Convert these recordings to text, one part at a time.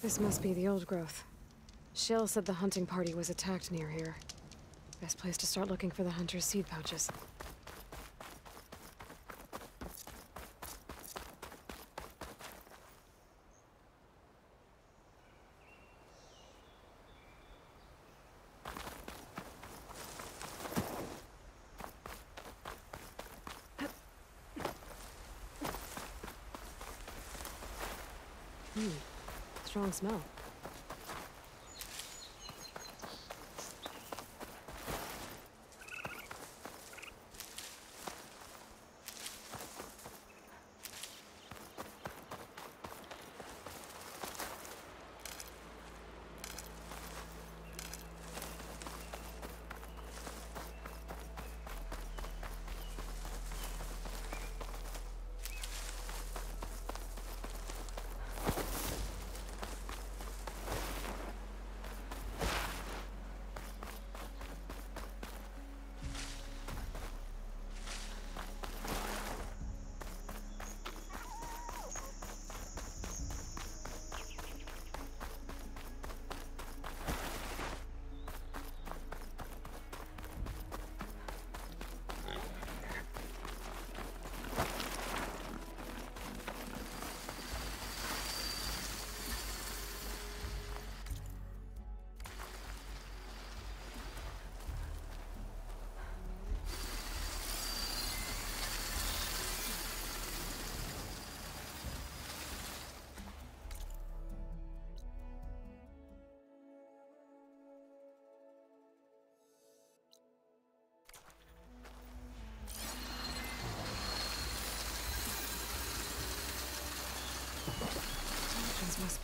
This must be the old growth. Shale said the hunting party was attacked near here. Best place to start looking for the hunter's seed pouches. Smell.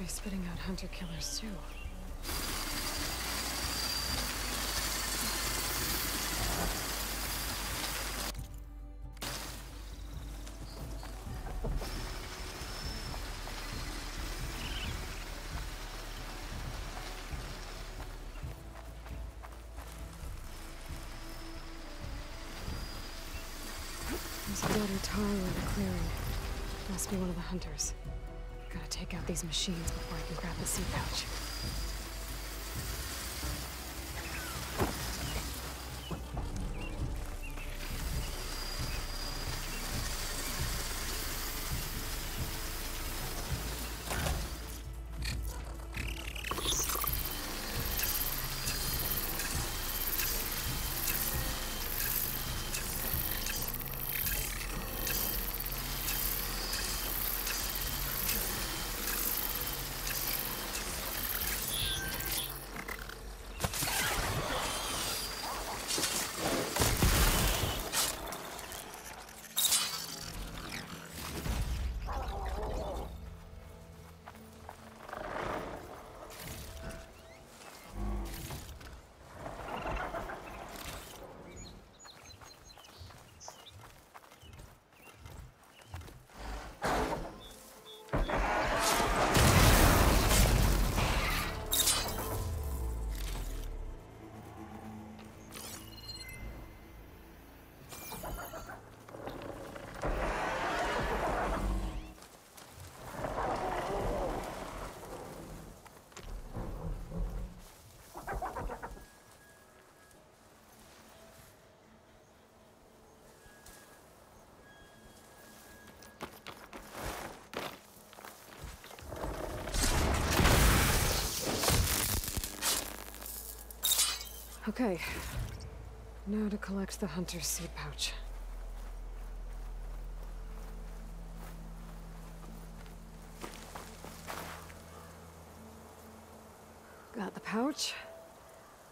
Must be spitting out hunter killers too. There's a dead Utaru in the clearing. Must be one of the hunters. Gotta take out these machines before I can grab the seed pouch. Okay. Now to collect the hunter's seed pouch. Got the pouch.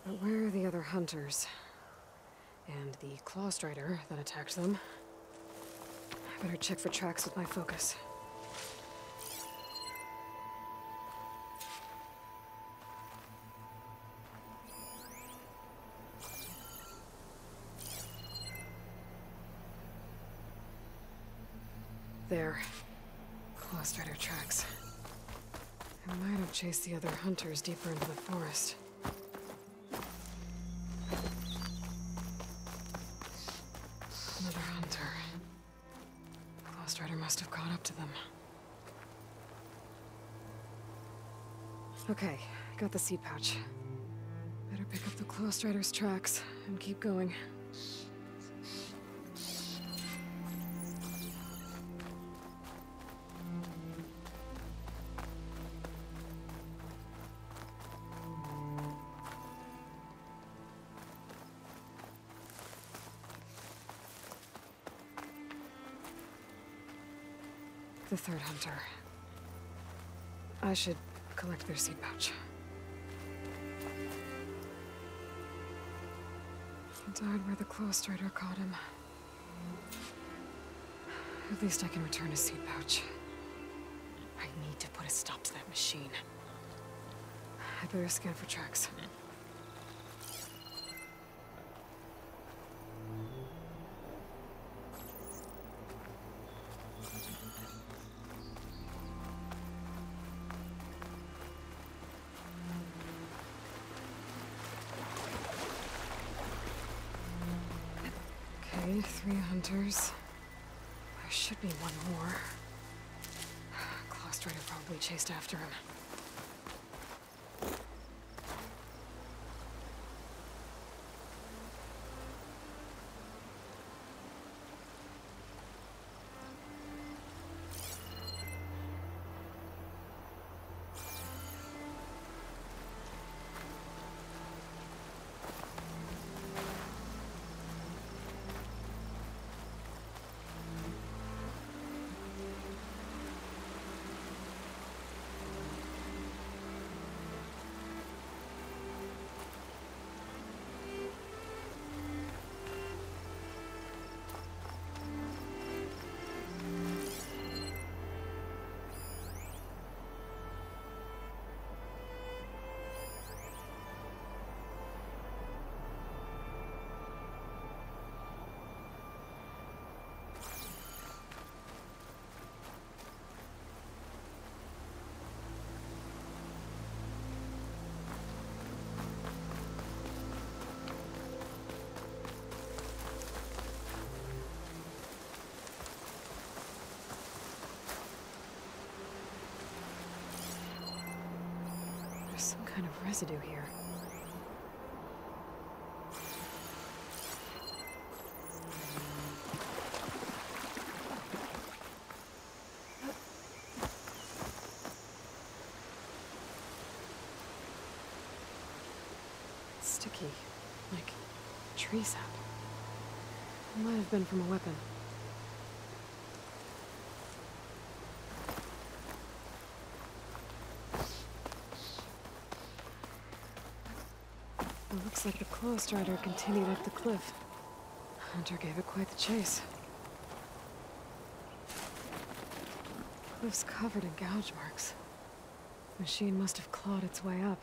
But where are the other hunters? And the claw strider that attacked them? I better check for tracks with my focus. There. Claw strider tracks. I might have chased the other hunters deeper into the forest. Another hunter. Claw Strider must have caught up to them. Okay, got the seed pouch. Better pick up the Claw Strider's tracks and keep going. The third hunter. I should collect their seed pouch. He died where the Claw Strider caught him. At least I can return his seed pouch. I need to put a stop to that machine. I better scan for tracks. Kind of residue here. Sticky, like tree sap. It might have been from a weapon. It the Claw Strider continued up the cliff. Hunter gave it quite the chase. Cliff's covered in gouge marks. Machine must have clawed its way up.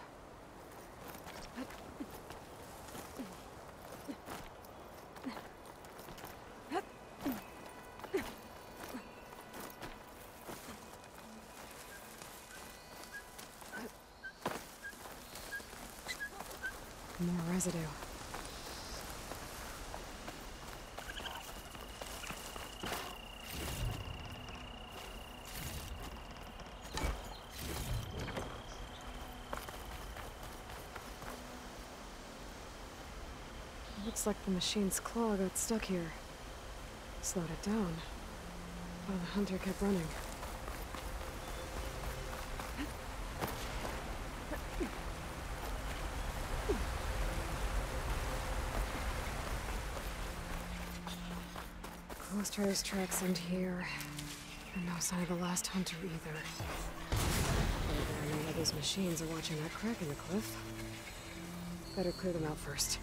More residue. Looks like the machine's claw got stuck here. Slowed it down. While the hunter kept running. Claw Strider's tracks end here. And no sign of the last hunter either. Whether any of these machines are watching that crack in the cliff. Better clear them out first.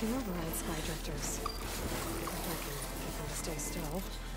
Can override sky drifters. If I can get them to stay still.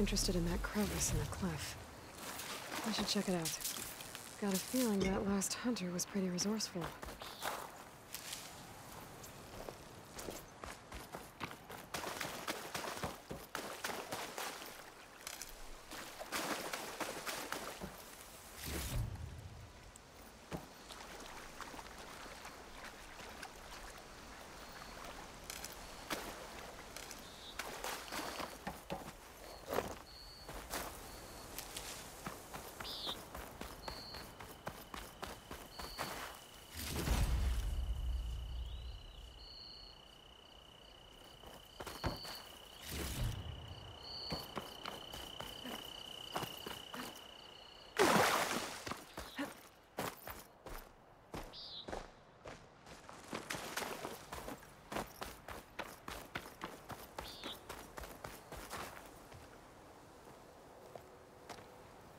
Interested in that crevice in the cliff. I should check it out. Got a feeling that last hunter was pretty resourceful.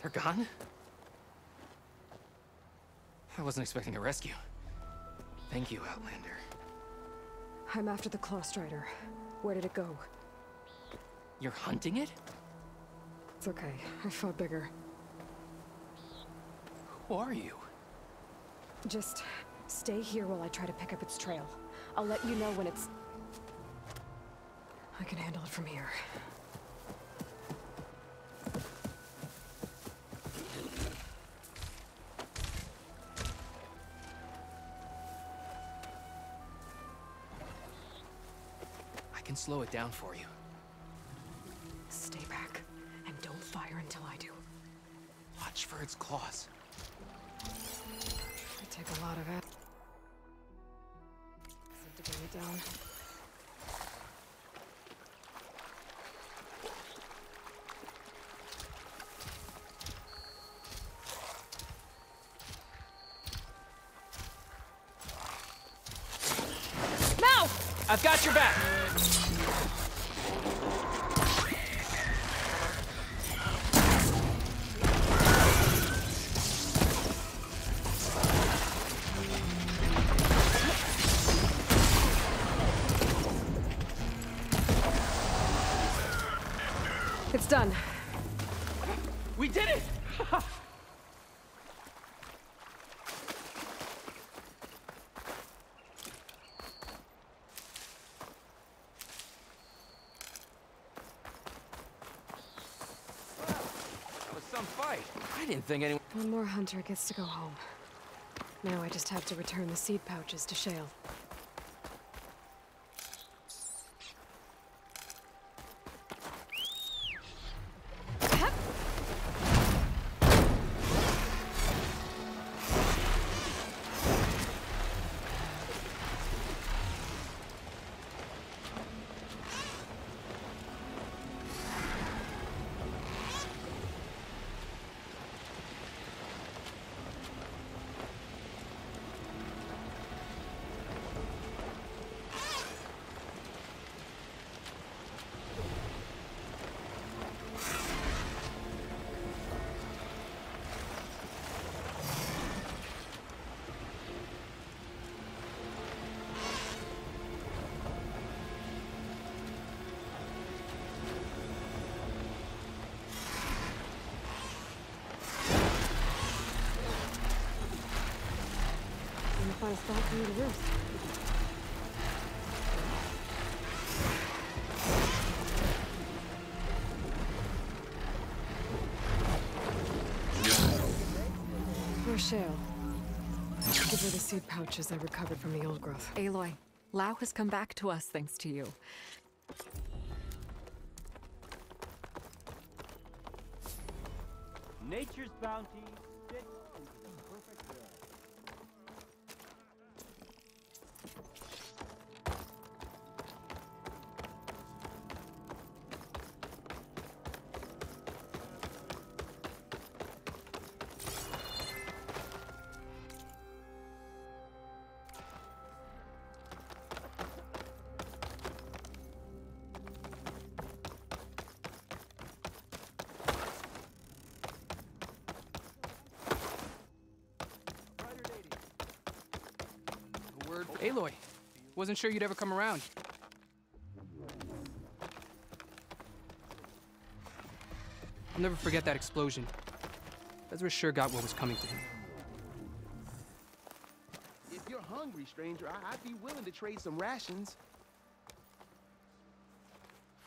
They're gone? I wasn't expecting a rescue. Thank you, Outlander. I'm after the Claw Strider. Where did it go? You're hunting it? It's okay. I fought bigger. Who are you? Just stay here while I try to pick up its trail. I'll let you know when it's... I can handle it from here. Slow it down for you. Stay back, and don't fire until I do. Watch for its claws. I take a lot of it. To bring it down. I've got your back! It's done. We did it! That was some fight. I didn't think anyone. One more hunter gets to go home. Now I just have to return the seed pouches to Shale. Gonna find a spot for me to roost. Where's Give her the seed pouches I recovered from the old growth. Aloy, Lao has come back to us thanks to you. Nature's bounty Aloy. Wasn't sure you'd ever come around. I'll never forget that explosion. Ezra sure got what was coming to him. If you're hungry, stranger, I- I'd be willing to trade some rations.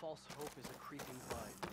False hope is a creeping vine, right?